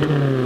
Mm-hmm.